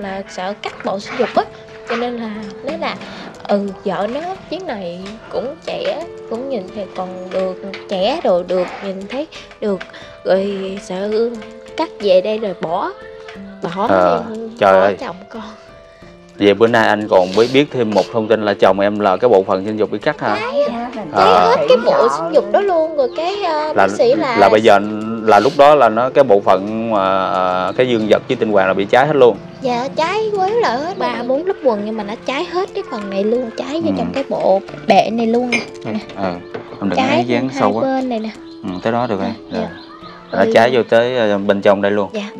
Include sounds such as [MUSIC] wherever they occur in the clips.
là sợ cắt bộ sinh dục á cho nên là nói là ừ vợ nó chuyến này cũng trẻ cũng nhìn thì còn được trẻ rồi được nhìn thấy được rồi sợ cắt về đây rồi bỏ bỏ thì trời bỏ ơi. chồng con Vậy bữa nay anh còn biết biết thêm một thông tin là chồng em là cái bộ phận sinh dục bị cắt hả? lấy À. hết cái bộ sinh dục đó luôn rồi cái uh, Là bác sĩ là là bây giờ là lúc đó là nó cái bộ phận mà à, cái dương vật với tinh hoàng là bị cháy hết luôn. Dạ trái quấy lại hết ba bốn lớp quần nhưng mà nó cháy hết cái phần này luôn cháy vô Ừ. trong cái bộ bệ này luôn nè Ờ. Đừng cháy lấy dán hai sâu quá. bên này nè Ừ, tới đó được rồi. Dạ. Rồi. Nó cháy vô tới à, bên trong đây luôn. dạ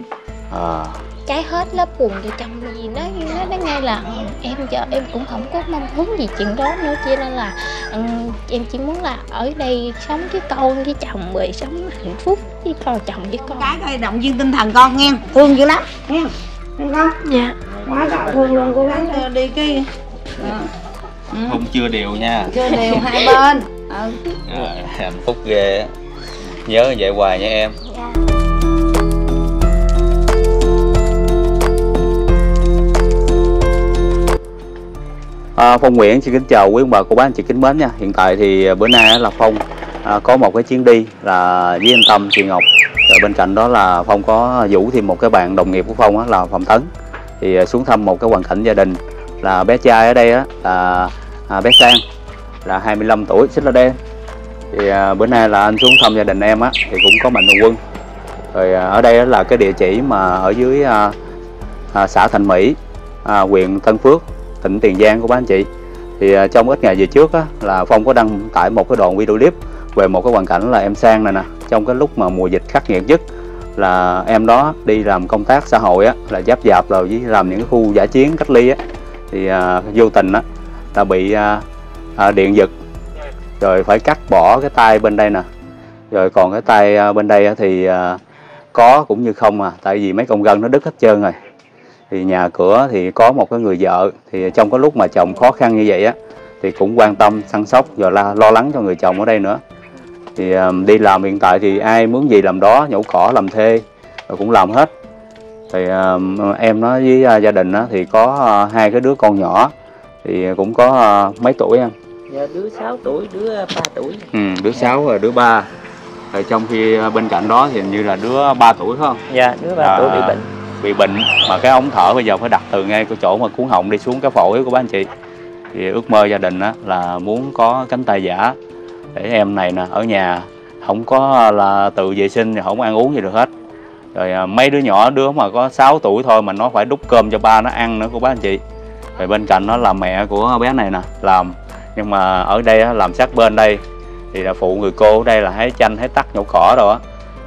À. cháy hết lớp quần vô trong gì nó nó nói ngay là ừ, em giờ em cũng không có mong muốn gì chuyện đó nữa cho nên là ừ, em chỉ muốn là ở đây sống với con với chồng rồi sống hạnh phúc với con chồng với con cái coi động viên tinh thần con nghe thương dữ lắm nghe Thấy không dạ quá đạo thương luôn cố gắng ờ, đi cái ừ, Không chưa đều nha. chưa đều hai bên ừ. Hạnh phúc ghê. Nhớ vậy hoài nha em. dạ À, Phong Nguyễn xin kính chào quý ông bà cô bác anh chị kính mến nha. Hiện tại thì à, bữa nay là Phong à, có một cái chuyến đi là với anh Tâm, chị Ngọc. Rồi bên cạnh đó là Phong có vũ thêm một cái bạn đồng nghiệp của Phong á, là Phạm Tấn. Thì à, xuống thăm một cái hoàn cảnh gia đình là bé trai ở đây á, là à, bé Sang là 25 tuổi, xích là đen. Thì à, bữa nay là anh xuống thăm gia đình em á thì cũng có mạnh thường quân. Rồi à, ở đây á là cái địa chỉ mà ở dưới à, à, xã Thành Mỹ, à, huyện Tân Phước, tỉnh Tiền Giang của bác anh chị thì à, trong ít ngày về trước á, là Phong có đăng tải một cái đoạn video clip về một cái hoàn cảnh là em Sang này nè trong cái lúc mà mùa dịch khắc nghiệt nhất là em đó đi làm công tác xã hội á là giáp dạp rồi với làm những cái khu giả chiến cách ly á. Thì à, vô tình á là bị à, à, điện giật. Rồi phải cắt bỏ cái tay bên đây nè. Rồi còn cái tay à, bên đây thì à, có cũng như không à tại vì mấy công gân nó đứt hết trơn rồi. Thì nhà cửa thì có một cái người vợ. Thì trong cái lúc mà chồng khó khăn như vậy á thì cũng quan tâm săn sóc và lo lắng cho người chồng ở đây nữa thì um, đi làm hiện tại thì ai muốn gì làm đó nhổ cỏ làm thuê rồi cũng làm hết thì um, em nó với uh, gia đình thì có uh, hai cái đứa con nhỏ thì cũng có uh, mấy tuổi em Dạ, đứa 6 tuổi, đứa 3 tuổi. ừ, đứa sáu và đứa ba rồi trong khi bên cạnh đó thì hình như là đứa 3 tuổi phải không Dạ, đứa 3 À. tuổi bị bệnh. bị bệnh mà cái ống thở bây giờ phải đặt từ ngay cái chỗ mà cuốn họng đi xuống cái phổi của bác anh chị thì ước mơ gia đình á là muốn có cánh tay giả để em này nè, ở nhà không có là tự vệ sinh không ăn uống gì được hết. Rồi à, mấy đứa nhỏ, đứa mà có 6 tuổi thôi mà nó phải đút cơm cho ba nó ăn nữa, của bác anh chị. Rồi bên cạnh nó là mẹ của bé này nè, làm. Nhưng mà ở đây làm sát bên đây, thì là phụ người cô ở đây là hái chanh, hái tắc, nhổ cỏ rồi á.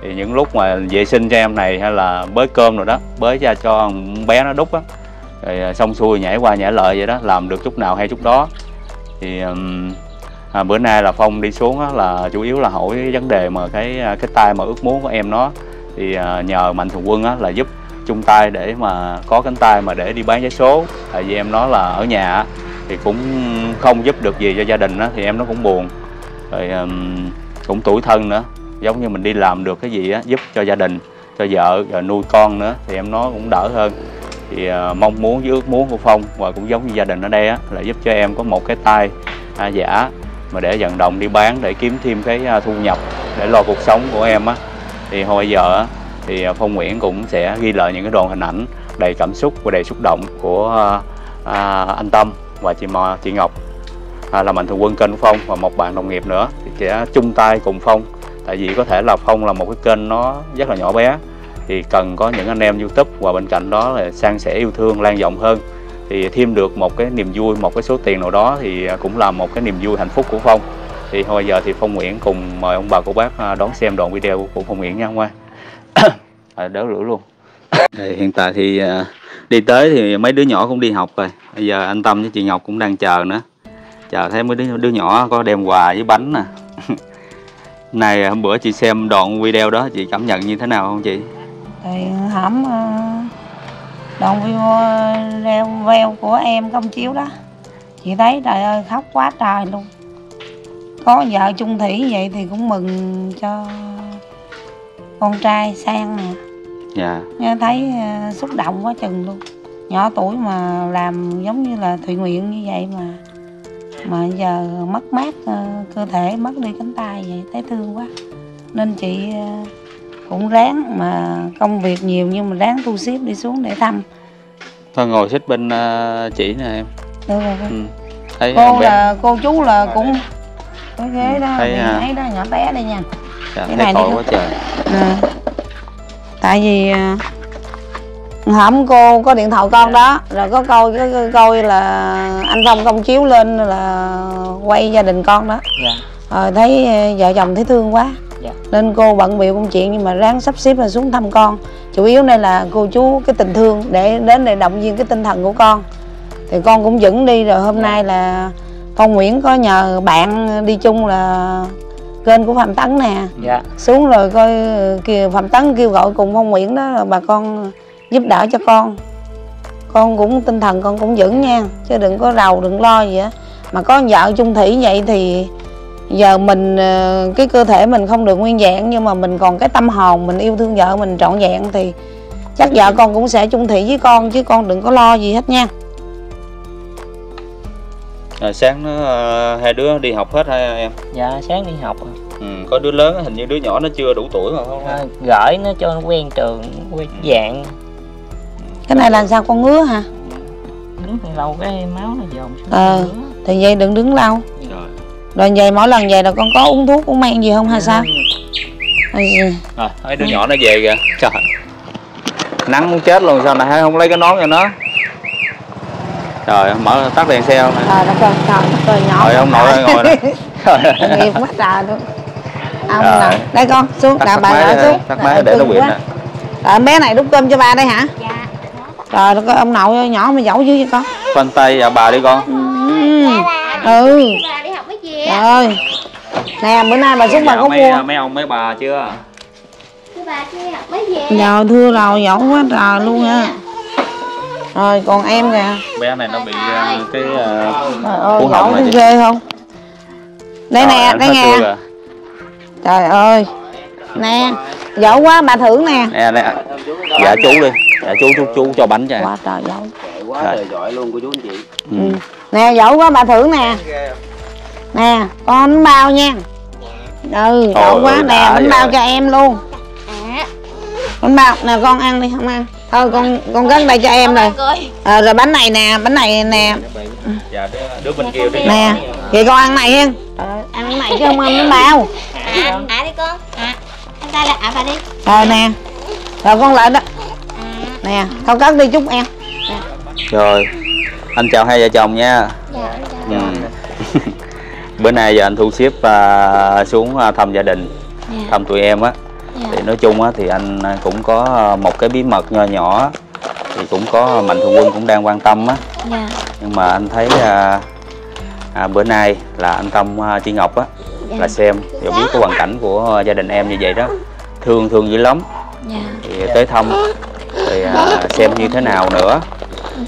Thì những lúc mà vệ sinh cho em này hay là bới cơm rồi đó, bới ra cho bé nó đút á, rồi à, xong xuôi nhảy qua nhảy lại vậy đó, làm được chút nào hay chút đó. Thì à, bữa nay là phong đi xuống á, là chủ yếu là hỏi cái vấn đề mà cái à, cái tay mà ước muốn của em nó. Thì à, nhờ mạnh thường quân á, là giúp chung tay để mà có cánh tay mà để đi bán vé số. Tại vì em nó là ở nhà á, thì cũng không giúp được gì cho gia đình á, thì em nó cũng buồn. Rồi ừm, cũng tuổi thân nữa giống như mình đi làm được cái gì á giúp cho gia đình cho vợ rồi nuôi con nữa thì em nó cũng đỡ hơn. Thì à, mong muốn với ước muốn của phong và cũng giống như gia đình ở đây á là giúp cho em có một cái tay à, giả mà để vận động đi bán để kiếm thêm cái à, thu nhập để lo cuộc sống của em á. Thì hồi giờ thì à, phong nguyễn cũng sẽ ghi lại những cái đoạn hình ảnh đầy cảm xúc và đầy xúc động của à, à anh tâm và chị Mò, chị ngọc. À, là mạnh thường quân kênh của phong và một bạn đồng nghiệp nữa thì sẽ chung tay cùng phong. Tại vì có thể là phong là một cái kênh nó rất là nhỏ bé. Thì cần có những anh em youtube và bên cạnh đó là san sẻ yêu thương lan rộng hơn thì thêm được một cái niềm vui một cái số tiền nào đó thì cũng là một cái niềm vui hạnh phúc của phong. Thì thôi bây giờ thì phong nguyễn cùng mời ông bà cô bác à, đón xem đoạn video của phong nguyễn nha ông Ngoan [COUGHS] à, đỡ rửa luôn. Thì hiện tại thì à, đi tới thì mấy đứa nhỏ cũng đi học rồi. Bây giờ anh tâm với chị ngọc cũng đang chờ nữa. Chờ thấy mấy đứa đứa nhỏ có đem quà với bánh nè. [LAUGHS] Này hôm bữa chị xem đoạn video đó chị cảm nhận như thế nào không chị? Thì hổm đoạn video leo veo của em công chiếu đó. Chị thấy trời ơi khóc quá trời luôn. Có vợ chung thủy vậy thì cũng mừng cho con trai sang nè. Dạ. Nghe thấy ờ, xúc động quá chừng luôn. Nhỏ tuổi mà làm giống như là thụy nguyện như vậy mà mà giờ mất mát ờ, cơ thể mất đi cánh tay vậy thấy thương quá. Nên chị ờ, cũng ráng mà công việc nhiều nhưng mà ráng thu xếp đi xuống để thăm. Thôi ngồi xích bên ờ, chị nè em. Được rồi ừ. thấy cô em bé. là cô chú là cũng cái ghế đó Thấy, à, ấy đó nhỏ bé đây nha. Dạ, cái này tội quá trời. À. tại vì à, hổm cô có điện thoại con đó rồi có coi có, có coi là anh phong công chiếu lên là quay gia đình con đó. Dạ. Rồi thấy à, vợ chồng thấy thương quá Dạ. nên cô bận bịu công chuyện nhưng mà ráng sắp xếp là xuống thăm con. Chủ yếu đây là cô chú cái tình thương để đến để động viên cái tinh thần của con. Thì con cũng dẫn đi rồi hôm nay là con Nguyễn có nhờ bạn đi chung là kênh của Phạm Tấn nè. Dạ. Xuống rồi coi kìa Phạm Tấn kêu gọi cùng phong Nguyễn đó là bà con giúp đỡ cho con. Con cũng tinh thần con cũng vững nha chứ đừng có rầu đừng lo gì á. Mà có vợ chung thủy vậy thì giờ mình ờ, cái cơ thể mình không được nguyên vẹn nhưng mà mình còn cái tâm hồn mình yêu thương vợ mình trọn vẹn thì chắc vợ con cũng sẽ chung thủy với con chứ con đừng có lo gì hết nha Rồi sáng nó ờ, hai đứa đi học hết hai em dạ sáng đi học à. ừ. có đứa lớn hình như đứa nhỏ nó chưa đủ tuổi mà không À, gửi nó cho nó quen trường quen dạng cái này là sao con ngứa hả đứng thì lâu cái máu nó dồn xuống Ờ. nữa. thì vậy đừng đứng lâu rồi rồi vậy mỗi lần về là con có uống thuốc uống men gì không hay sao? Ừ. Hay gì? rồi thấy đứa nhỏ nó về kìa. Trời. Nắng muốn chết luôn sao này không lấy cái nón cho nó? Trời mở tắt đèn xe không? Trời đất ơi trời đất ơi nhỏ rồi ông nội ngồi nè [LAUGHS] Trời. nghiệp quá trời luôn. Ông nè đây con xuống tắt đà tắt bà đi, xuống. tắt máy để nó quyện nè. Rồi bé này đút cơm cho ba đây hả? Dạ. Trời đất ơi ông nội ơi nhỏ mà giấu dữ vậy con. Khoanh tay dạ bà đi con. Ừ. Ừ rồi. Nè bữa nay bà xuống bà Dạ, có mấy, mua. mấy ông mấy bà chưa? Rồi thưa rồi giấu quá trời luôn nha rồi còn em kìa. Bé này nó bị ờ, cái ờ, giấu này thấy chị. ghê không? Đây nè đây nè. rồi. trời ơi. Nè giấu quá bà thử nè. Nè nè. Dạ chú đi. Dạ chú chú chú cho bánh cho quá trời giấu quá trời giỏi luôn của chú anh chị. Ừ. nè giấu quá bà thử nè nè con bánh bao nha. Ừ Trời giấu quá nè bánh bao cho em luôn. Bánh bao nè con ăn đi không ăn. Thôi con con cất đây cho em rồi. rồi à, rồi bánh này nè bánh này nè. Dạ đứa, đứa bên kia đi. nè vậy con ăn này hen. Ờ, ăn cái này chứ không ăn bánh bao. à à đi con à anh ta là à bà đi. Rồi nè. Rồi con lại đó. Nè thôi cất đi chúc em. Rồi. Anh chào hai vợ chồng nha bữa nay giờ anh thu xếp à, xuống à, thăm gia đình dạ. thăm tụi em á. Dạ. Thì nói chung á thì anh à, cũng có một cái bí mật nho nhỏ thì cũng có mạnh thường quân cũng đang quan tâm á. Dạ. Nhưng mà anh thấy à, à, bữa nay là anh Tâm à, Chi Ngọc á dạ. là xem và biết cái hoàn cảnh của gia đình em như vậy đó. Thương thương dữ lắm. Dạ. Thì tới thăm thì à, xem như thế nào nữa.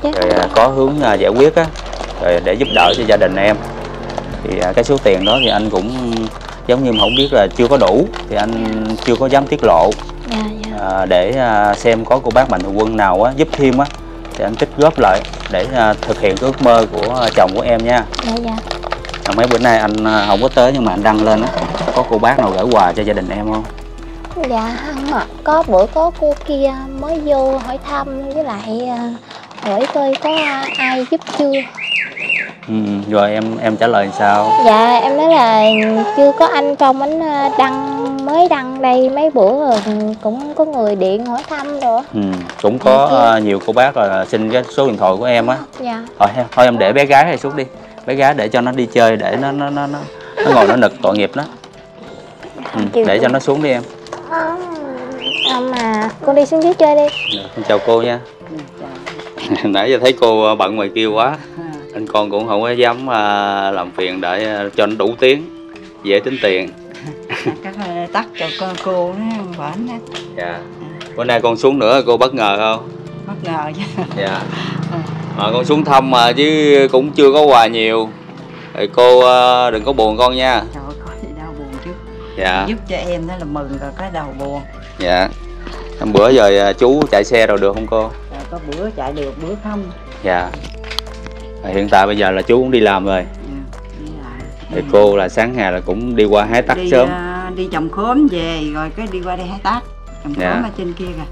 Rồi à, có hướng à, giải quyết á rồi để giúp đỡ cho gia đình em thì à, cái số tiền đó thì anh cũng giống như mà không biết là chưa có đủ thì anh chưa có dám tiết lộ. Dạ dạ. À, để à, xem có cô bác mạnh thường quân nào á giúp thêm á thì anh tích góp lại để thực hiện cái ước mơ của chồng của em nha. Dạ dạ. À, mấy bữa nay anh không có tới nhưng mà anh đăng lên á có cô bác nào gửi quà cho gia đình em không? Dạ không ạ. Có bữa có cô kia mới vô hỏi thăm với lại hỏi coi có ai giúp chưa ừ, rồi em em trả lời sao? Dạ em nói là chưa có anh trong anh à, đăng mới đăng đây mấy bữa rồi cũng có người điện hỏi thăm rồi. Ừ, cũng có à, nhiều cô bác là xin cái số điện thoại của em á. Dạ. Thôi thôi em để bé gái này xuống đi. Bé gái để cho nó đi chơi để nó nó nó nó, nó ngồi nó nực tội nghiệp đó ừ, để cho nó xuống đi em. Không không mà con đi xuống dưới chơi đi. Dạ, Con chào cô nha. [LAUGHS] Nãy giờ thấy cô bận ngoài kia quá anh con cũng không có dám à, làm phiền để à, cho nó đủ tiếng dễ tính tiền. [LAUGHS] Các tắt cho con cô nó bển đó dạ. Bữa nay con xuống nữa cô bất ngờ không? Bất ngờ chứ. Dạ. [LAUGHS] Mà con xuống thăm mà chứ cũng chưa có quà nhiều. Thì cô à, đừng có buồn con nha. Trời ơi, có gì đau buồn chứ. Dạ. Giúp cho em đó là mừng rồi cái đầu buồn. Dạ. Hôm bữa giờ chú chạy xe rồi được không cô? Rồi có bữa chạy được bữa không. Dạ hiện tại bây giờ là chú cũng đi làm rồi. Dạ, thì cô là sáng ngày là cũng đi qua hái tắc đi, sớm. à, đi trồng khóm về rồi cái đi qua đây hái tác trồng Dạ. khóm ở trên kia kìa.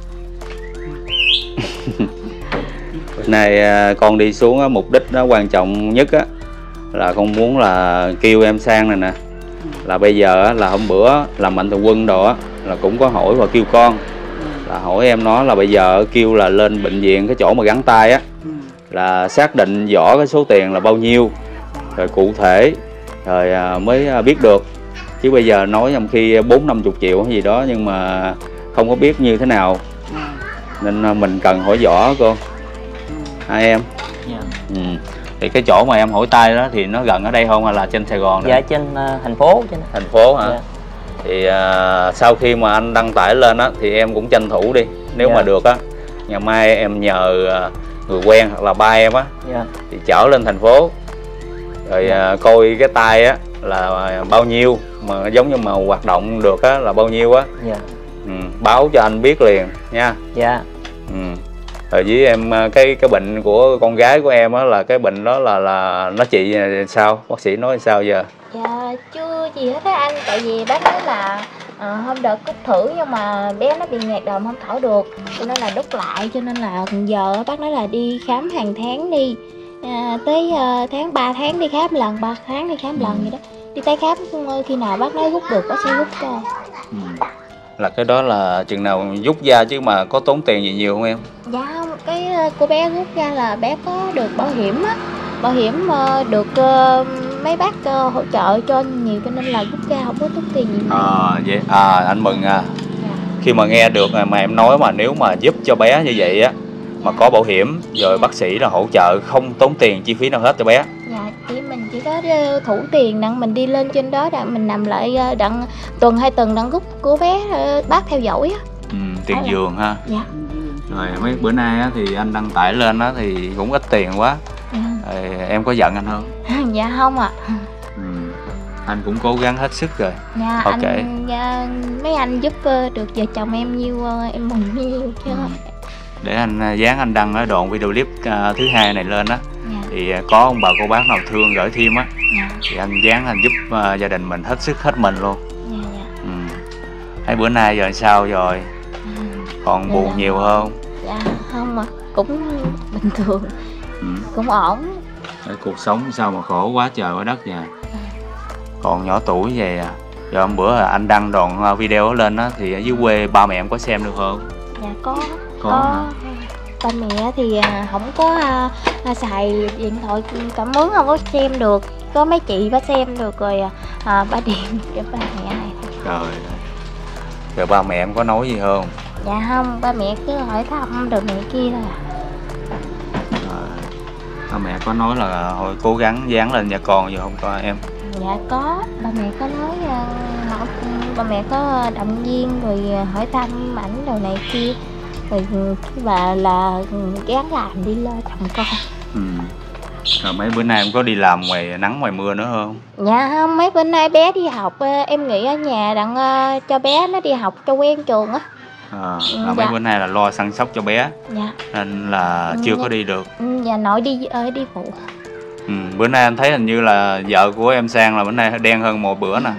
[LAUGHS] Nay à, con đi xuống á, mục đích nó quan trọng nhất á là con muốn là kêu em sang này nè. Là bây giờ á, là hôm bữa làm mạnh thường quân đồ á là cũng có hỏi và kêu con. Ừ. là hỏi em nó là bây giờ kêu là lên bệnh viện cái chỗ mà gắn tay á. Là xác định rõ cái số tiền là bao nhiêu rồi cụ thể rồi à, mới à, biết được chứ bây giờ nói trong khi bốn năm chục triệu hay gì đó nhưng mà không có biết như thế nào nên à, mình cần hỏi rõ cô hai em dạ. ừ. thì cái chỗ mà em hỏi tay đó thì nó gần ở đây không hay là trên Sài Gòn đó dạ trên ờ, thành phố trên thành phố hả Dạ. thì à, sau khi mà anh đăng tải lên á thì em cũng tranh thủ đi nếu Dạ. mà được á ngày mai em nhờ à, người quen hoặc là ba em á dạ. thì chở lên thành phố. Rồi à, coi cái tay á là bao nhiêu mà giống như mà hoạt động được á là bao nhiêu á. Dạ. Ừ, báo cho anh biết liền nha. Dạ. Ừ. rồi với em à, cái cái bệnh của con gái của em á là cái bệnh đó là là nó trị sao? Bác sĩ nói sao giờ? Dạ chưa gì hết á anh Tại vì bác nói là ờ, hôm đợt cút thử nhưng mà bé nó bị nghẹt đờm không thở được. Cho nên là đút lại cho nên là giờ bác nói là đi khám hàng tháng đi. À, Tới ờ, tháng 3 tháng đi khám lần 3 tháng đi khám lần vậy đó. Đi tái khám khi nào bác nói rút được bác sẽ rút cho. Ừ. là cái đó là chừng nào rút ra chứ mà có tốn tiền gì nhiều không em? Dạ không, cái cô bé rút ra là bé có được bảo hiểm á. Bảo hiểm ờ, được ờ, mấy bác ờ, hỗ trợ cho nhiều cho nên là rút ra không có tốn tiền gì à vậy à anh mừng à Dạ. khi mà nghe được mà em nói mà nếu mà giúp cho bé như vậy á mà có bảo hiểm rồi bác sĩ là hỗ trợ không tốn tiền chi phí nào hết cho bé Dạ, chỉ mình chỉ có ờ, thủ tiền đặng mình đi lên trên đó đặng mình nằm lại ờ, đặng tuần hai tuần đặng rút của bé bác theo dõi á. ừ, tiền là- giường ha Dạ. rồi mấy bữa nay á, thì anh đăng tải lên á thì cũng ít tiền quá. Rồi, em có giận anh không dạ không ạ. ừ. anh cũng cố gắng hết sức rồi Dạ Ok. anh dạ, mấy anh giúp ờ, được vợ chồng em nhiêu ờ, em mừng nhiêu chứ. Ừ. để anh à, dán anh đăng cái đoạn video clip à, thứ hai này lên á Dạ. thì à, có ông bà cô bác nào thương gửi thêm á Dạ. thì anh dán anh giúp à, gia đình mình hết sức hết mình luôn Dạ dạ. ừ. thấy bữa nay giờ sao rồi Ừ. còn Dạ, buồn dạ. nhiều không Dạ không ạ. Cũng bình thường, ừ. cũng ổn. Cái cuộc sống sao mà khổ quá trời quá đất vậy còn nhỏ tuổi vậy à giờ hôm bữa anh đăng đoạn à, video lên á thì ở dưới quê ba mẹ em có xem được không Dạ có. Có hả? Ba mẹ thì à, không có à, à, xài điện thoại cảm ứng không có xem được có mấy chị bà xem được rồi à, à, bà [LAUGHS] điện cho ba mẹ này trời ơi. giờ ba mẹ em có nói gì không dạ không ba mẹ cứ hỏi thăm được này kia thôi à. Ba mẹ có nói là hồi cố gắng dán lên nhà con giờ không có em dạ có ba mẹ có nói à, nói- ba mẹ có động viên rồi à, hỏi thăm ảnh đồ này kia rồi ừ, bà là ừ, gắng làm đi lên chồng con ừ. rồi mấy bữa nay em có đi làm ngoài nắng ngoài mưa nữa không Dạ không, mấy bữa nay bé đi học ờ, em nghỉ ở nhà đặng ờ, cho bé nó đi học cho quen trường á. À, Ừ, là mấy dạ. bữa nay là lo săn sóc cho bé Dạ. nên là Ừ, chưa dạ. có đi được Ừ, Dạ nội đi ờ, đi phụ. ừ. bữa nay anh thấy hình như là vợ của em sang là bữa nay đen hơn một bữa nè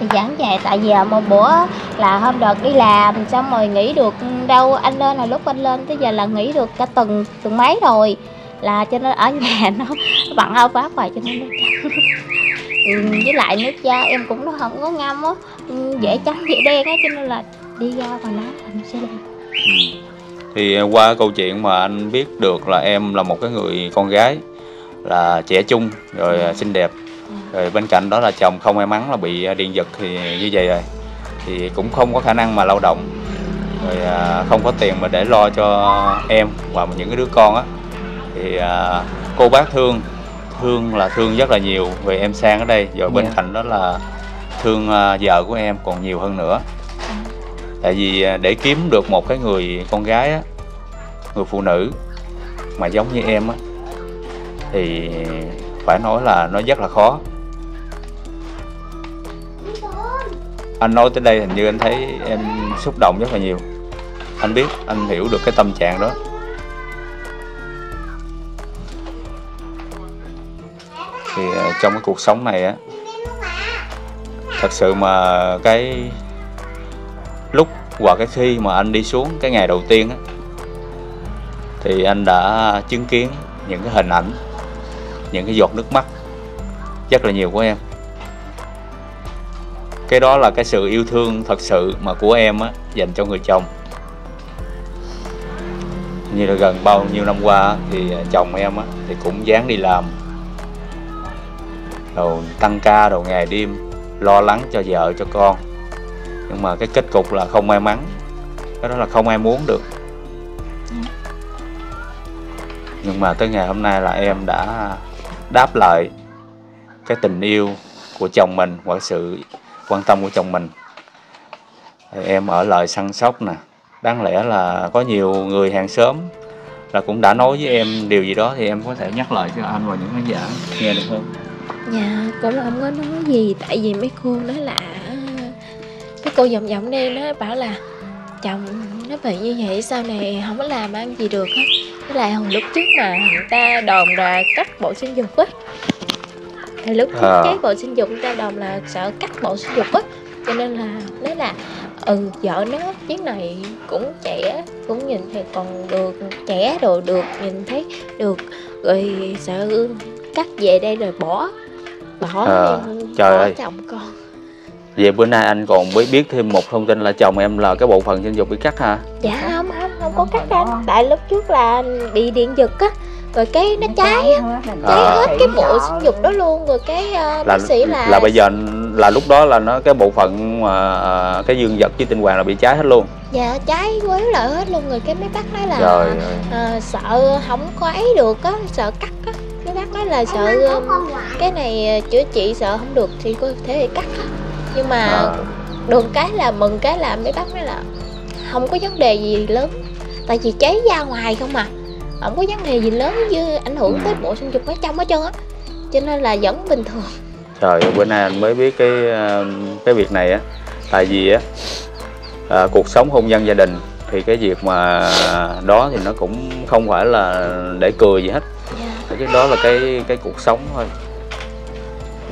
Thì giảng dài tại vì ờ, một bữa là hôm đợt đi làm xong rồi nghỉ được đâu anh lên là lúc anh lên tới giờ là nghỉ được cả tuần tuần mấy rồi là cho nên ở nhà [LAUGHS] nó bận áo vác hoài cho nên nó. Ừ, với lại nước da em cũng nó không có ngâm á. Ừ, dễ trắng dễ đen á cho nên là đi ra ngoài nắng là sẽ Ừ. Thì qua câu chuyện mà anh biết được là em là một cái người con gái là trẻ trung rồi à, xinh đẹp. Rồi bên cạnh đó là chồng không may mắn là bị à, điện giật thì như vậy rồi. Thì cũng không có khả năng mà lao động. Rồi à, không có tiền mà để lo cho em và những cái đứa con á. Thì à, cô bác thương thương là thương rất là nhiều về em sang ở đây. Rồi bên Dạ. cạnh đó là thương à, vợ của em còn nhiều hơn nữa. Tại vì à, để kiếm được một cái người con gái á người phụ nữ mà giống như em á thì phải nói là nó rất là khó. Anh nói tới đây hình như anh thấy em xúc động rất là nhiều. Anh biết anh hiểu được cái tâm trạng đó thì ờ, trong cái cuộc sống này á, thật sự mà cái lúc và cái khi mà anh đi xuống cái ngày đầu tiên á, thì anh đã chứng kiến những cái hình ảnh, những cái giọt nước mắt rất là nhiều của em. Cái đó là cái sự yêu thương thật sự mà của em á, dành cho người chồng. Như là gần bao nhiêu năm qua thì chồng em á, thì cũng dán đi làm rồi tăng ca đầu ngày đêm, lo lắng cho vợ, cho con. Nhưng mà cái kết cục là không may mắn. Cái đó là không ai muốn được. Nhưng mà tới ngày hôm nay là em đã đáp lại cái tình yêu của chồng mình và sự quan tâm của chồng mình. Thì em ở lại săn sóc nè. Đáng lẽ là có nhiều người hàng xóm là cũng đã nói với em điều gì đó thì em có thể nhắc lại cho anh và những khán giả nghe được không? Dạ cũng không có nói gì Tại vì mấy cô nói là Mấy cô vòng vòng đây nó bảo là Chồng nó bị như vậy sau này không có làm ăn gì được á. Với lại hồi lúc trước mà người ta đồn là cắt bộ sinh dục á. Thì lúc trước À. cái bộ sinh dục người ta đồn là sợ cắt bộ sinh dục á. Cho nên là nói là Ừ vợ nó chuyến này cũng trẻ Cũng nhìn thì còn được trẻ đồ được Nhìn thấy được. Rồi sợ cắt về đây rồi bỏ bỏ À, em, trời bỏ ơi. chồng con Vậy bữa nay anh còn mới biết thêm một thông tin là chồng em là cái bộ phận sinh dục bị cắt hả? dạ không không không có cắt anh tại lúc trước là bị điện giật á rồi cái nó cháy á cháy À. hết cái bộ sinh dục đó luôn rồi cái uh, Là bác sĩ là là bây giờ là lúc đó là nó cái bộ phận mà à, cái dương vật với tinh hoàng là bị cháy hết luôn. dạ cháy quấy lại hết luôn rồi cái mấy bác nói là Trời ờ, sợ không có ấy được á sợ cắt á mấy bác nói là sợ cái này ờ, chữa trị sợ không được thì có thể cắt. Á nhưng mà À, được cái là mừng cái là mấy bác nói là không có vấn đề gì lớn. Tại vì cháy ra ngoài không à. Không có vấn đề gì lớn như ảnh hưởng tới bộ sinh dục ở trong hết trơn á. Cho nên là vẫn bình thường. Trời ơi, bữa nay anh mới biết cái à, cái việc này á. Tại vì á à, cuộc sống hôn nhân gia đình thì cái việc mà đó thì nó cũng không phải là để cười gì hết. Dạ. Cái đó là cái cái cuộc sống thôi.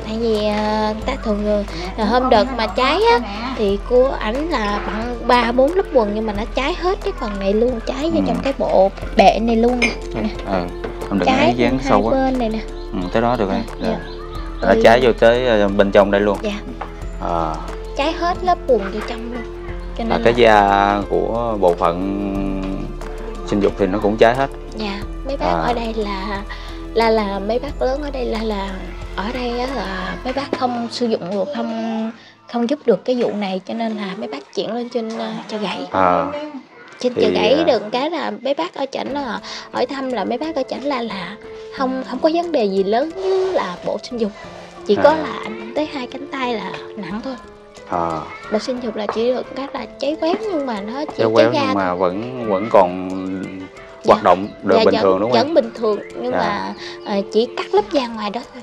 tại vì ờ, ta thường là hôm đợt mà cháy á thì của ảnh là bằng ba bốn lớp quần nhưng mà nó cháy hết cái phần này luôn cháy vào Ừ. trong cái bộ bệ này luôn nè nè Ừ. Em đừng cháy lấy dán hai sâu quá. bên này nè Ừ, tới đó được rồi. Dạ. Dạ. Đã Ừ. cháy vô tới à, bên trong đây luôn. dạ À. cháy hết lớp quần vô trong luôn cho là nên cái da của bộ phận sinh dục thì nó cũng cháy hết Dạ, mấy bác À. ở đây là là là mấy bác lớn ở đây là là ở đây á là mấy bác không sử dụng được không không giúp được cái vụ này cho nên là mấy bác chuyển lên trên uh, chợ gãy à, trên Thì, chợ gãy được cái là mấy bác ở chảnh là hỏi thăm là mấy bác ở chảnh là là không không có vấn đề gì lớn như là bộ sinh dục. Chỉ có À. là ảnh tới hai cánh tay là nặng thôi. À bộ sinh dục là chỉ được cái là cháy quéo nhưng mà nó chỉ cháy cháy quéo da nhưng mà vẫn vẫn còn hoạt động được Dạ, bình vẫn, thường đúng không vẫn bình thường nhưng Dạ. mà ờ, chỉ cắt lớp da ngoài đó thôi.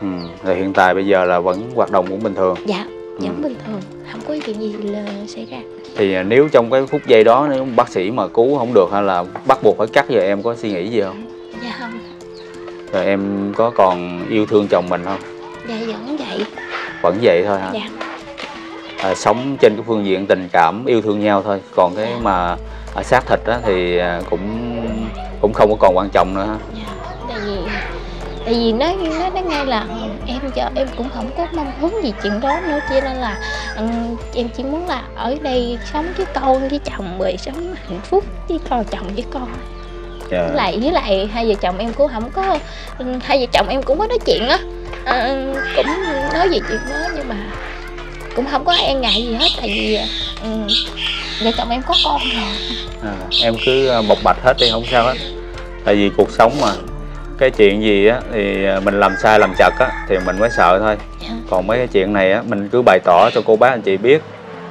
Ừ. thì hiện tại bây giờ là vẫn hoạt động cũng bình thường. Dạ Ừ. vẫn bình thường không có chuyện gì là xảy ra. Thì à, nếu trong cái phút giây đó nếu bác sĩ mà cứu không được hay là bắt buộc phải cắt giờ em có suy nghĩ gì không? Dạ không. Rồi em có còn yêu thương chồng mình không? Dạ vẫn vậy. Vẫn vậy thôi hả? Dạ. À, sống trên cái phương diện tình cảm yêu thương nhau thôi. Còn cái mà à, xác thịt á, thì à, cũng cũng không có còn quan trọng nữa. Ha dạ tại vì tại vì nó nó nó nghe là em giờ em cũng không có mong muốn gì chuyện đó nữa cho nên là ừm, em chỉ muốn là ở đây sống với con với chồng rồi sống hạnh phúc với con chồng với con. Dạ. với lại với lại hai vợ chồng em cũng không có ừ, hai vợ chồng em cũng có nói chuyện á. À, cũng nói về chuyện đó nhưng mà cũng không có e ngại gì hết tại vì ừ, vợ chồng em có con rồi. À, em cứ à, bộc bạch hết đi không sao hết. Tại vì cuộc sống mà. Cái chuyện gì á thì à, mình làm sai làm chật á thì mình mới sợ thôi. Dạ. còn mấy cái chuyện này á mình cứ bày tỏ cho cô bác anh chị biết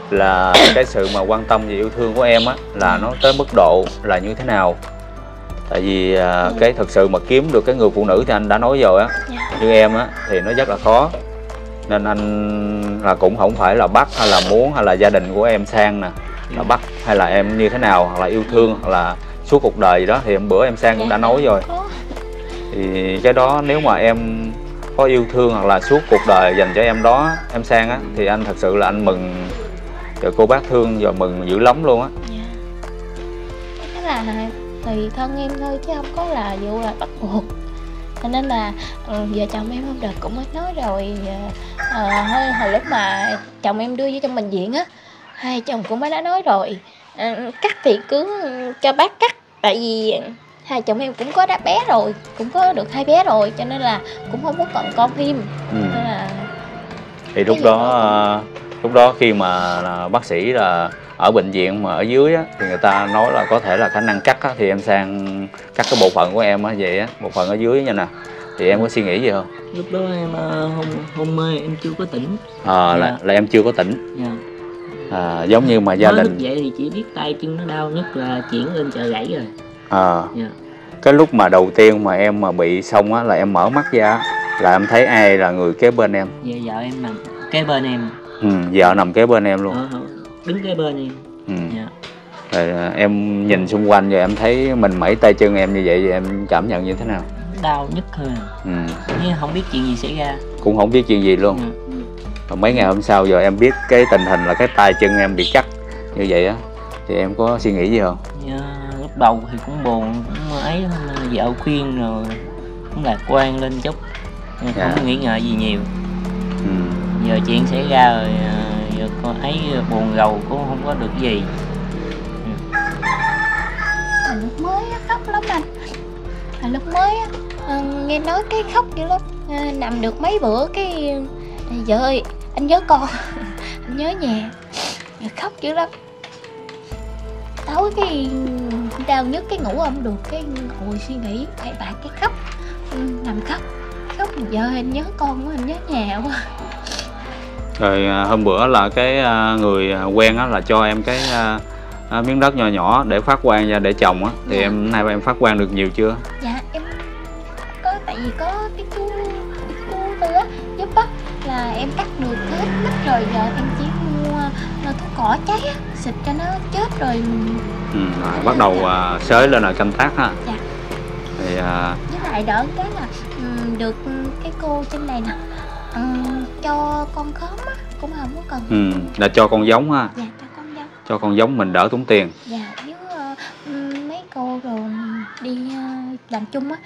là cái sự mà quan tâm và yêu thương của em á là nó tới mức độ là như thế nào. Tại vì à, Ừ. cái thực sự mà kiếm được cái người phụ nữ thì anh đã nói rồi á. Dạ. như em á thì nó rất là khó. Nên anh là cũng không phải là bắt hay là muốn hay là gia đình của em sang nè là bắt hay là em như thế nào hoặc là yêu thương hoặc là suốt cuộc đời gì đó thì em bữa em sang cũng đã nói rồi. có thì cái đó nếu mà em có yêu thương hoặc là suốt cuộc đời dành cho em đó em sang á thì anh thật sự là anh mừng rồi cô bác thương và mừng dữ lắm luôn á. Dạ. Thế là tùy thân em thôi chứ không có là vụ là bắt buộc. Cho nên là ừ, vợ chồng em hôm đợt cũng mới nói rồi ờ, hồi, hồi lúc mà chồng em đưa vô trong bệnh viện á hai chồng cũng mới đã nói rồi. Ờ, cắt thì cứ cho bác cắt tại vì hai chồng em cũng có đã bé rồi cũng có được hai bé rồi cho nên là cũng không có cần con thêm. Ừ. nên là thì lúc đó ờ, lúc đó khi mà là bác sĩ là ở bệnh viện mà ở dưới á, thì người ta nói là có thể là khả năng cắt á, thì em sang cắt cái bộ phận của em á vậy á bộ phận ở dưới nha nè. Thì em có suy nghĩ gì không? Lúc đó em hôn hôn mê em chưa có tỉnh. À, là, Dạ. là em chưa có tỉnh. Dạ. À, giống như mà gia thức đình dậy thì chỉ biết tay chân nó đau nhất là chuyển lên chợ gãy rồi à, dạ. cái lúc mà đầu tiên mà em mà bị xong á là em mở mắt ra là em thấy ai là người kế bên em giờ vợ em nằm kế bên em ừ, vợ nằm kế bên em luôn Ờ, đứng kế bên em ừ. dạ. rồi à, em nhìn xung quanh rồi em thấy mình mẩy tay chân em như vậy thì em cảm nhận như thế nào đau nhất thôi à. ừ. nhưng không biết chuyện gì xảy ra cũng không biết chuyện gì luôn Dạ. Rồi mấy ngày hôm sau giờ em biết cái tình hình là cái tay chân em bị cắt như vậy á thì em có suy nghĩ gì không? Dạ, lúc đầu thì cũng buồn cũng ấy vợ khuyên rồi cũng lạc quan lên chút Nhưng Dạ. không nghĩ ngợi gì nhiều. Ừ. giờ chuyện xảy ra rồi à, giờ con ấy buồn rầu cũng không có được gì. Lúc mới á, khóc lắm anh. Hồi lúc mới á, ờ, nghe nói cái khóc dữ lắm. Ờ, Nằm được mấy bữa cái ờ, Vợ ơi anh nhớ con. Anh nhớ nhà. Ờ, Khóc dữ lắm. Tối cái đau nhất cái ngủ không được Cái ngồi suy nghĩ bậy bạ cái khóc. Ừ, Nằm khóc. Khóc ơi, anh nhớ con quá anh nhớ nhà quá. Rồi à, hôm bữa là cái à, người à, quen á là cho em cái à, miếng đất nhỏ nhỏ để phát quan ra để trồng á. Thì Dạ. em nay em phát quan được nhiều chưa? Dạ em có tại vì có cái chú em cắt được hết mít rồi giờ em chỉ mua ờ, thuốc cỏ cháy á xịt cho nó chết rồi ừ. rồi, bắt đầu à, xới lên là canh tác ha Dạ. thì à, với lại đỡ cái là ừm, được cái cô trên này nè ừm, cho con khóm á cũng không có cần ừ, là cho con giống ha dạ cho con giống cho con giống mình đỡ tốn tiền dạ với ừm, mấy cô rồi đi ờ, làm chung á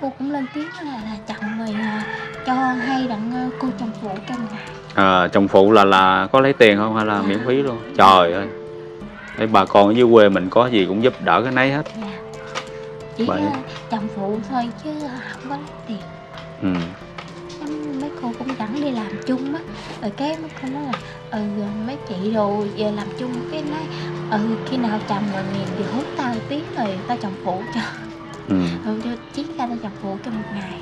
cô cũng lên tiếng là là chồng rồi ờ, cho hay đặng ờ, cô chồng phụ cho ngày à, chồng phụ là là có lấy tiền không hay là miễn phí luôn? Trời ơi. Để bà con ở dưới quê mình có gì cũng giúp đỡ cái nấy hết. Dạ. Chỉ Vậy- ờ, chồng phụ thôi chứ không có lấy tiền. Ừ. Mấy cô cũng dẫn đi làm chung á. Rồi cái mấy cô nói là ừ mấy chị đồ giờ làm chung cái nói ừ khi nào chồng rồi nghiền thì hút tao tiếng rồi tao chồng phụ cho Ừ. ừ cho chiến ra tao chồng phụ cho một ngày.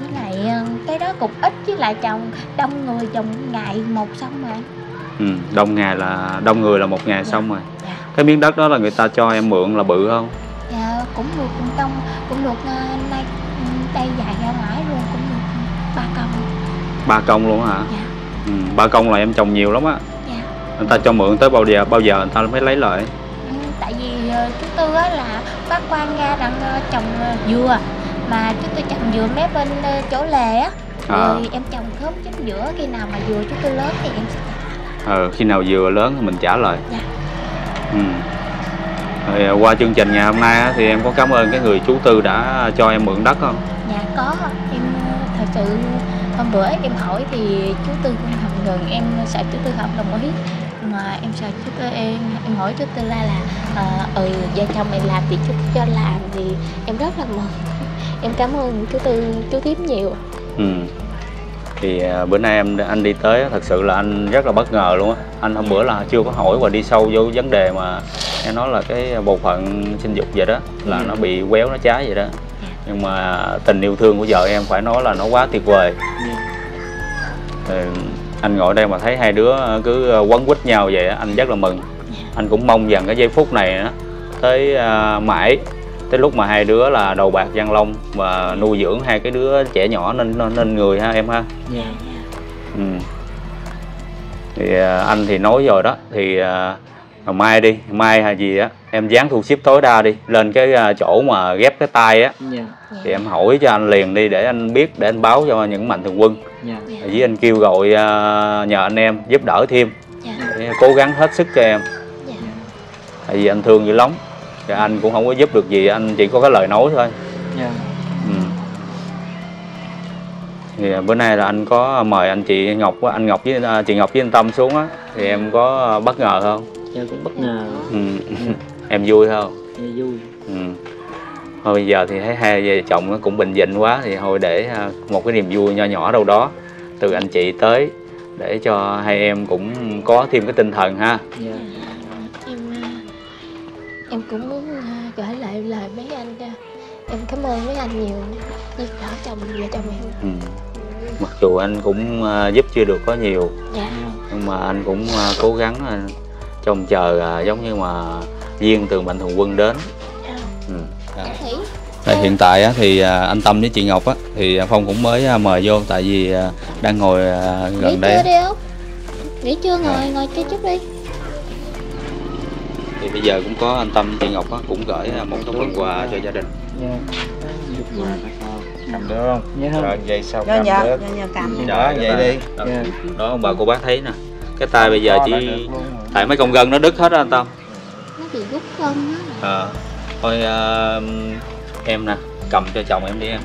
Với lại ờ, cái đó cũng ít với lại chồng đông người chồng ngày một xong mà Ừ. đông ngày là đông người là một ngày xong rồi. Dạ. Cái miếng đất đó là người ta cho em mượn là bự không? Dạ cũng được trong cũng được ờ, nay ừ, đây dài ra ngoài luôn cũng được ba công. Ba công luôn hả? Dạ. Ừ. ba công là em trồng nhiều lắm á. Dạ. Người ta cho mượn tới bao giờ bao giờ người ta mới lấy lại? Ừ, chú tư á là bác quan ra rằng ờ, trồng ờ, dừa mà chú tư trồng dừa mép bên ờ, chỗ lề á À. rồi em trồng khóm chính giữa khi nào mà dừa chú tư lớn thì em sẽ trồng ờ, khi nào vừa lớn thì mình trả lại Dạ. ừ. à, qua chương trình ngày hôm nay thì em có cảm ơn cái người chú tư đã cho em mượn đất không dạ có em ờ, thật sự hôm bữa em hỏi thì chú tư hồng ngừng em sợ chú tư không đồng ý mà em sợ chú tư em em hỏi chú tư la là ờ, ừ vợ chồng mày làm thì chú tư cho làm thì em rất là mừng. [LAUGHS] Em cảm ơn chú tư chú thím nhiều. Ừ. thì à, bữa nay em anh đi tới thật sự là anh rất là bất ngờ luôn á. Anh hôm bữa là chưa có hỏi và đi sâu vô vấn đề mà nghe nói là cái bộ phận sinh dục vậy đó là nó bị quéo nó trái vậy đó. Nhưng mà tình yêu thương của vợ em phải nói là nó quá tuyệt vời. Thì anh ngồi đây mà thấy hai đứa cứ quấn quýt nhau vậy anh rất là mừng. Anh cũng mong rằng cái giây phút này á, tới à, mãi tới lúc mà hai đứa là đầu bạc răng long và nuôi dưỡng hai cái đứa trẻ nhỏ nên nên, người ha em ha? Dạ ừ. thì anh thì nói rồi đó thì mai đi. Mai hay gì á? Em dán thu xếp tối đa đi. Lên cái à, chỗ mà ghép cái tay á. Dạ. Thì em hỏi cho anh liền đi để anh biết để anh báo cho những mạnh thường quân. Dạ. Với anh kêu gọi à, nhờ anh em giúp đỡ thêm. Dạ. Để cố gắng hết sức cho em. Dạ. Tại vì anh thương dữ lắm. Và anh cũng không có giúp được gì. Anh chỉ có cái lời nói thôi. Dạ. Ừ. thì à, bữa nay là anh có mời anh chị Ngọc anh Ngọc với chị Ngọc với anh Tâm xuống á. Thì em có bất ngờ không dạ cũng bất ngờ. Ừ. em vui không? Dạ vui. Ừ. thôi bây giờ thì thấy hai vợ chồng nó cũng bình dị quá thì thôi để à, một cái niềm vui nho nhỏ đâu đó từ anh chị tới để cho hai em cũng có thêm cái tinh thần ha. Dạ. Em à, em cũng muốn à, gửi lại lời mấy anh em cảm ơn mấy anh nhiều giúp đỡ chồng vợ chồng em. Ừ. mặc dù anh cũng giúp chưa được có nhiều. Dạ. Nhưng mà anh cũng cố gắng à, trông chờ à, giống như mà duyên từ mạnh thường quân đến. Dạ. Ừ. cảm thấy Đây, hiện tại á, thì à, anh Tâm với chị Ngọc á, thì Phong cũng mới à, mời vô tại vì à, đang ngồi à, nghỉ gần chưa đây đi không nghỉ chưa ngồi ngồi chơi chút đi. Thì bây giờ cũng có anh Tâm chị Ngọc á, cũng gửi à, một cái phần quà cho gia đình. Dạ. Cầm được không? Dạ. Không rồi vậy sao Dạ cầm dạ. được. Dạ dạ cầm. Đó vậy đi. Đó, Dạ. đó ông bà cô bác thấy nè cái tay bây giờ chỉ tại mấy con gân nó đứt hết á anh Tâm. Nó bị rút gân á. Ờ. thôi à, em nè cầm cho chồng em đi em.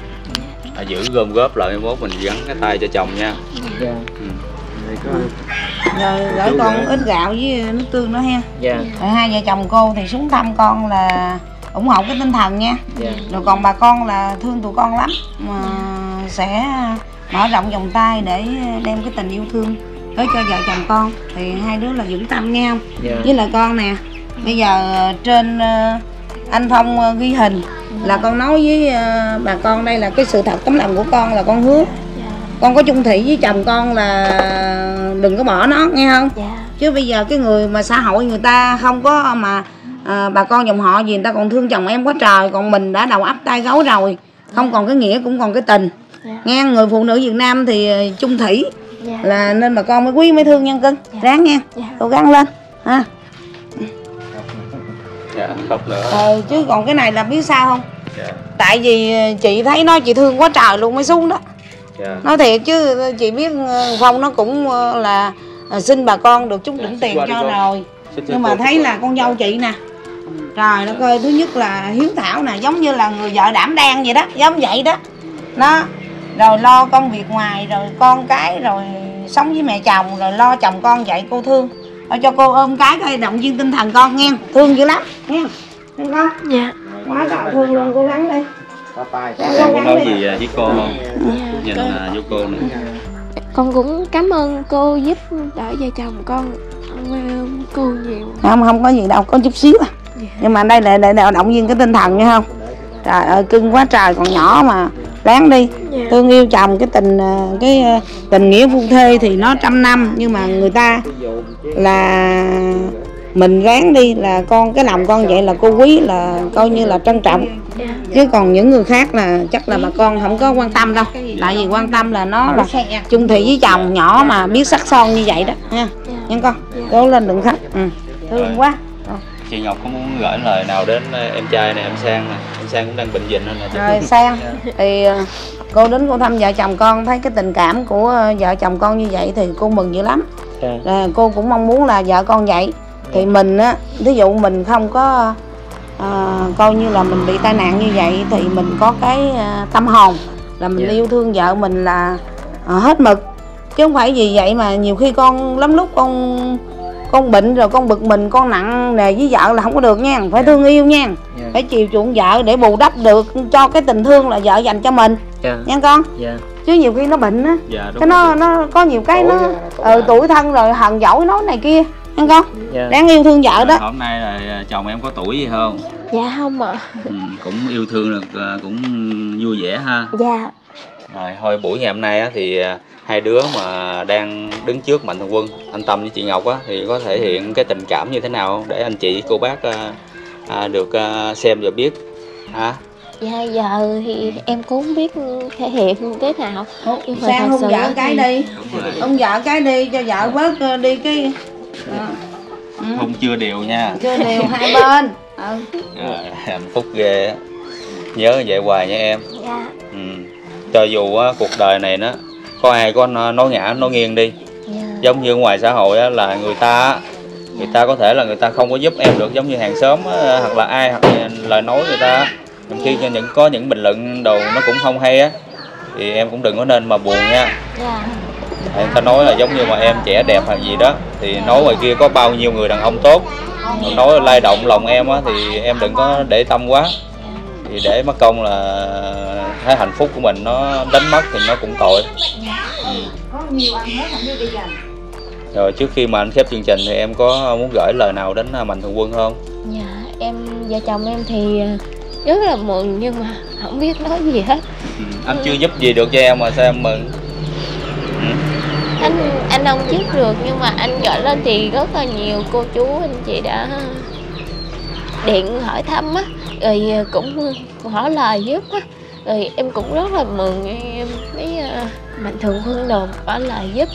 À, giữ gom góp lại mốt mình gắn cái tay cho chồng nha. Dạ. Ừ. Vậy có rồi gửi con ít gạo với nước tương nữa ha. Dạ. Rồi hai vợ chồng cô thì xuống thăm con là ủng hộ cái tinh thần nha. Dạ. Rồi còn bà con là thương tụi con lắm. Mà sẽ mở rộng vòng tay để đem cái tình yêu thương tới cho vợ chồng con thì hai đứa là vững tâm nghe không? Dạ. Với lại con nè bây giờ ờ, trên ờ, anh phong ờ, ghi hình là con nói với bà con đây là cái sự thật tấm lòng của con là con hứa. Dạ. Con có chung thủy với chồng con là đừng có bỏ nó nghe không? Dạ. Chứ bây giờ cái người mà xã hội người ta không có mà à, bà con dòng họ gì người ta còn thương chồng em quá trời còn mình đã đầu ấp tay gấu rồi. Không còn cái nghĩa cũng còn cái tình. Dạ. Nghe người phụ nữ Việt Nam thì chung thủy dạ. Là nên bà con mới quý mới thương nhân cưng. Ráng nha dạ. Cố gắng lên. Ha. Dạ khóc nữa. Ờ, chứ còn cái này là biết sao không? Dạ. Tại vì ờ, chị thấy nó chị thương quá trời luôn mới xuống đó. Dạ. Nói thiệt chứ chị biết ờ, phong nó cũng ờ, là ờ, xin bà con được chút đỉnh tiền cho con. rồi. Nhưng mà thấy là con dâu chị nè. Trời đất ơi thứ nhất là hiếu thảo nè giống như là người vợ đảm đang vậy đó giống vậy đó. Nó rồi lo công việc ngoài rồi con cái rồi sống với mẹ chồng rồi lo chồng con vậy cô thương. Thôi cho cô ôm cái coi động viên tinh thần con nghe thương dữ lắm nghe con? Dạ. Quá trời thương luôn cố gắng đi. Tay em có nói gì à, với cô không? Dạ nhìn con, à, vô cô nè. Con cũng cảm ơn cô giúp đỡ vợ chồng con ơn cô nhiều. Không không có gì đâu có chút xíu à. Dạ. nhưng mà đây là để, để động viên cái tinh thần nghe không? Trời ơi cưng quá trời còn nhỏ mà ráng đi. Dạ. Thương yêu chồng cái tình ờ, cái ờ, tình nghĩa phu thê thì nó trăm năm nhưng mà người ta là mình ráng đi là con cái lòng con vậy là cô quý là coi như là trân trọng. Dạ. Chứ còn những người khác là chắc là bà con không có quan tâm đâu. Tại vì quan tâm là nó là chung thủy với chồng nhỏ mà biết sắc son như vậy đó. Nha. Nha con. Cố lên đừng khóc. Ừ. thương quá chị Ngọc có muốn gửi lời nào đến à, em trai này em Sang nè? Em Sang cũng đang bệnh dịch nên là rồi sang. Thì ờ, cô đến cô thăm vợ chồng con thấy cái tình cảm của ờ, vợ chồng con như vậy thì cô mừng dữ lắm. Dạ. À, cô cũng mong muốn là vợ con vậy. Thì mình á ví dụ mình không có à, coi như là mình bị tai nạn như vậy thì mình có cái à, tâm hồn là mình Dạ. yêu thương vợ mình là à, hết mực. Chứ không phải vì vậy mà nhiều khi con lắm lúc con con bệnh rồi con bực mình con nặng nề với vợ là không có được nha. Phải thương yêu nha. Dạ. Phải chiều chuộng vợ để bù đắp được cho cái tình thương là vợ dành cho mình. Dạ. Nha con. Dạ. Chứ nhiều khi nó bệnh á dạ đúng cái nó nó có nhiều cái nó ờ tuổi thân rồi hờn dỗi nói này kia. Nghe con. Dạ. Đáng yêu thương vợ đó. Hôm nay là à, chồng em có tuổi gì không? Dạ không ạ. Ừ, cũng yêu thương được à, cũng vui vẻ ha. Dạ rồi thôi buổi ngày hôm nay á, thì à, hai đứa mà đang đứng trước mạnh thường quân anh Tâm với chị Ngọc á thì có thể hiện cái tình cảm như thế nào không? để anh chị cô bác à, à, được à, xem và biết. Hả? Dạ giờ thì em cũng không biết thể hiện thế nào. Nhưng mà sang hôn vợ cái thì- đi? Hôn vợ cái đi cho vợ bớt ờ, đi cái ờ, ừ. không chưa đều nha. Cho đều hai bên. Ừ. Rồi, hạnh phúc ghê á. Nhớ vậy hoài nha em. Dạ. Ừ. cho dù á, cuộc đời này nó có ai có nó- nói ngã nói nghiêng đi. Dạ. Giống như ngoài xã hội á, là người ta á, người ta có thể là người ta không có giúp em được giống như hàng xóm á, hoặc là ai hoặc là lời nói người ta nhiều khi những có những bình luận đồ nó cũng không hay á thì em cũng đừng có nên mà buồn nha. Dạ. Người ta nói là giống như mà em trẻ đẹp hay gì đó thì nói ngoài kia có bao nhiêu người đàn ông tốt. Nói lay động lòng em á thì em đừng có để tâm quá thì để mất công là thấy hạnh phúc của mình nó đánh mất thì nó cũng tội ừ. rồi trước khi mà anh khép chương trình thì em có muốn gửi lời nào đến mạnh thường quân không dạ em vợ chồng em thì rất là mừng nhưng mà không biết nói gì hết ừ. anh chưa giúp gì được cho em mà sao em mừng ừ. anh anh không giúp được nhưng mà anh gọi lên thì rất là nhiều cô chú anh chị đã điện hỏi thăm á rồi cũng hỏi lời giúp á rồi em cũng rất là mừng em mấy ờ, mạnh thường quân đồ hỏi lời giúp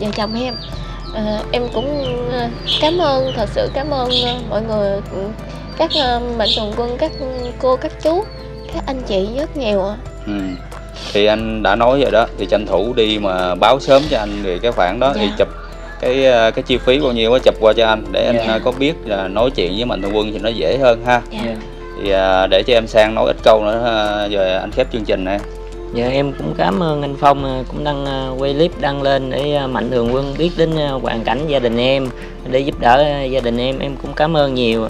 vợ chồng em Ờ, em cũng ờ, cảm ơn thật sự cảm ơn mọi người ừ, các mạnh thường quân các cô các chú các anh chị rất nhiều ạ Ừ. thì anh đã nói rồi đó thì tranh thủ đi mà báo sớm cho anh về cái khoản đó thì Dạ. chụp cái à, cái chi phí bao nhiêu á chụp qua cho anh để anh Dạ. à, có biết là nói chuyện với mạnh thường quân thì nó dễ hơn ha dạ. Thì à, để cho em sang nói ít câu nữa rồi anh khép chương trình này Dạ em cũng cảm ơn anh Phong ờ, cũng đăng ờ, quay clip đăng lên để mạnh thường quân biết đến hoàn cảnh gia đình em để giúp đỡ gia đình em em cũng cảm ơn nhiều.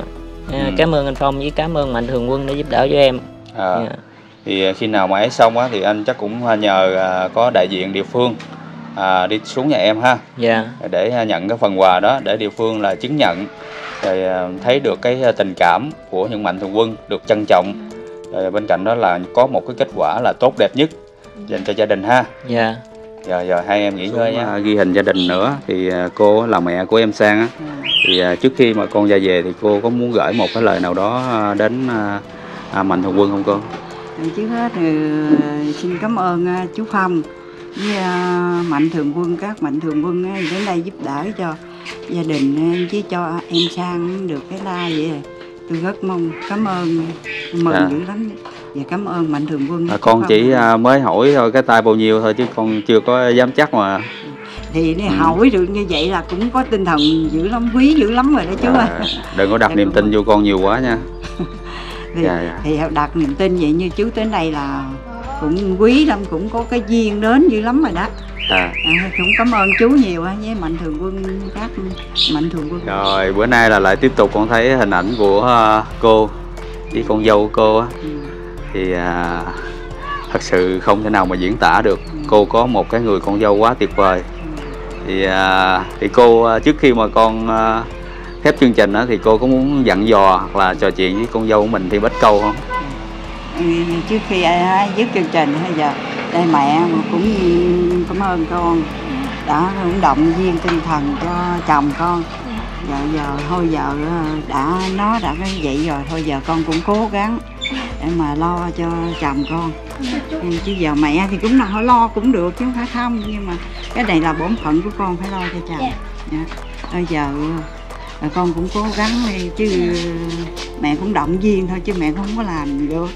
Ừ. Cảm ơn anh Phong với cảm ơn mạnh thường quân đã giúp đỡ cho em. à, Dạ. thì à, khi nào mà ấy xong á thì anh chắc cũng à, nhờ à, có đại diện địa phương à, đi xuống nhà em ha. Dạ. để à, nhận cái phần quà đó để địa phương là chứng nhận. Rồi à, thấy được cái à, tình cảm của những mạnh thường quân được trân trọng. Rồi bên cạnh đó là có một cái kết quả là tốt đẹp nhất dành cho gia đình ha. Dạ. giờ giờ hai em nghỉ ngơi nha. ghi hình gia đình nữa. Thì cô là mẹ của em sang á. Thì à, trước khi mà con ra về thì cô có muốn gửi một cái lời nào đó đến mạnh thường quân không cô? Thì trước hết thì xin cảm ơn chú Phong với ờ, mạnh thường quân các mạnh thường quân đến đây giúp đỡ cho gia đình ờ, với cho em sang được cái la vậy tôi rất mong cảm ơn mừng Dạ. dữ lắm. Và cảm ơn mạnh thường quân. À, con chỉ à, mới hỏi thôi cái tay bao nhiêu thôi chứ con chưa có dám chắc mà. Thì Ừ. hỏi được như vậy là cũng có tinh thần dữ lắm quý dữ lắm rồi đó chú ơi à, đừng có đặt Dạ, niềm tin vô con nhiều quá nha. [LAUGHS] Thì, dạ, dạ. thì đặt niềm tin vậy như chú đến đây là cũng quý lắm cũng có cái duyên đến dữ lắm rồi đó. À. à, cũng cảm ơn chú nhiều với mạnh thường quân các mạnh thường quân. Rồi bữa nay là lại tiếp tục con thấy hình ảnh của à, cô với con dâu của cô á. Ừ. thì à, thật sự không thể nào mà diễn tả được. Cô có một cái người con dâu quá tuyệt vời. Thì à, thì cô à, trước khi mà con à, khép chương trình á thì cô có muốn dặn dò hoặc là trò chuyện với con dâu của mình thì bách câu không? Ừ, trước khi dứt chương trình bây giờ đây mẹ cũng cảm ơn con. Đã cũng động viên tinh thần cho chồng con. Giờ giờ thôi giờ ờ, đã nó đã cái vậy rồi thôi giờ con cũng cố gắng để mà lo cho chồng con. Chứ giờ mẹ thì cũng là lo cũng được chứ không phải không nhưng mà cái này là bổn phận của con phải lo cho chồng. Dạ. bây giờ ờ, con cũng cố gắng đi chứ mẹ cũng động viên thôi chứ mẹ không có làm gì được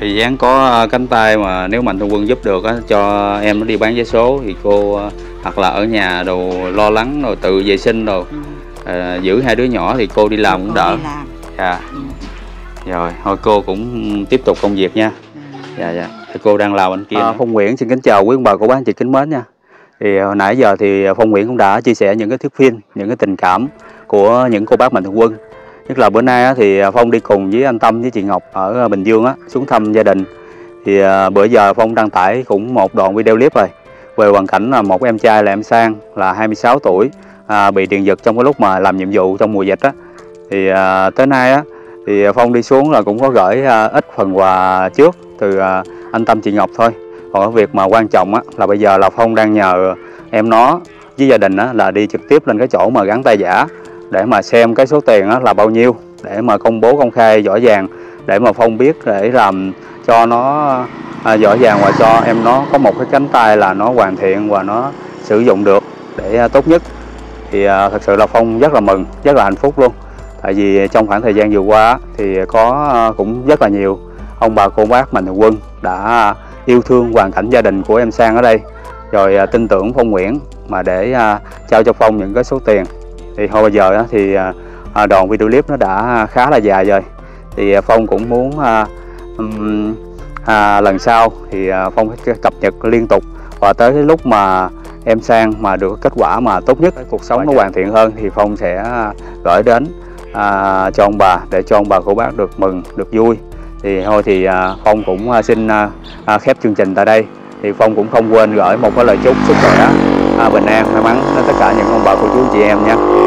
thì dáng có à, cánh tay mà nếu mạnh thường quân giúp được á cho em nó đi bán vé số thì cô à, hoặc là ở nhà đồ lo lắng rồi tự vệ sinh rồi Ừ. à, giữ hai đứa nhỏ thì cô đi làm cũng Con đỡ đi làm. dạ Ừ. rồi thôi cô cũng tiếp tục công việc nha Ừ. dạ dạ thì cô đang làm bên kia à, phong nguyễn xin kính chào quý ông bà cô bác anh chị kính mến nha thì hồi nãy giờ thì phong nguyễn cũng đã chia sẻ những cái thuyết phim những cái tình cảm của những cô bác mạnh thường quân nhất là bữa nay thì phong đi cùng với anh tâm với chị ngọc ở ờ, bình dương xuống thăm gia đình. Thì ờ, bữa giờ phong đăng tải cũng một đoạn video clip rồi. Về hoàn cảnh là một em trai là em sang là 26 tuổi à, bị điện giật trong cái lúc mà làm nhiệm vụ trong mùa dịch á. Thì à, tới nay á thì phong đi xuống là cũng có gửi à, ít phần quà trước từ à, anh tâm chị ngọc thôi. Còn cái việc mà quan trọng á là bây giờ là phong đang nhờ em nó với gia đình á là đi trực tiếp lên cái chỗ mà gắn tay giả để mà xem cái số tiền là bao nhiêu, để mà công bố công khai rõ ràng, để mà phong biết để làm cho nó à, rõ ràng và cho em nó có một cái cánh tay là nó hoàn thiện và nó sử dụng được để à, tốt nhất. Thì à, thật sự là phong rất là mừng, rất là hạnh phúc luôn. Tại vì trong khoảng thời gian vừa qua thì có cũng rất là nhiều ông bà cô bác mạnh thường quân đã yêu thương, hoàn cảnh gia đình của em sang ở đây. Rồi tin tưởng phong nguyễn mà để trao cho phong những cái số tiền thì hồi bây giờ thì à, à, đoàn đoạn video clip nó đã khá là dài rồi. Thì à, phong cũng muốn à, à, lần sau thì phong sẽ cập nhật liên tục và tới cái lúc mà em sang mà được kết quả mà tốt nhất cuộc sống nó hoàn thiện hơn thì phong sẽ gửi đến à, cho ông bà để cho ông bà cô bác được mừng được vui. Thì thôi thì à, phong cũng xin à, khép chương trình tại đây. Thì phong cũng không quên gửi một cái lời chúc sức khỏe à, bình an may mắn đến tất cả những ông bà cô chú chị em nha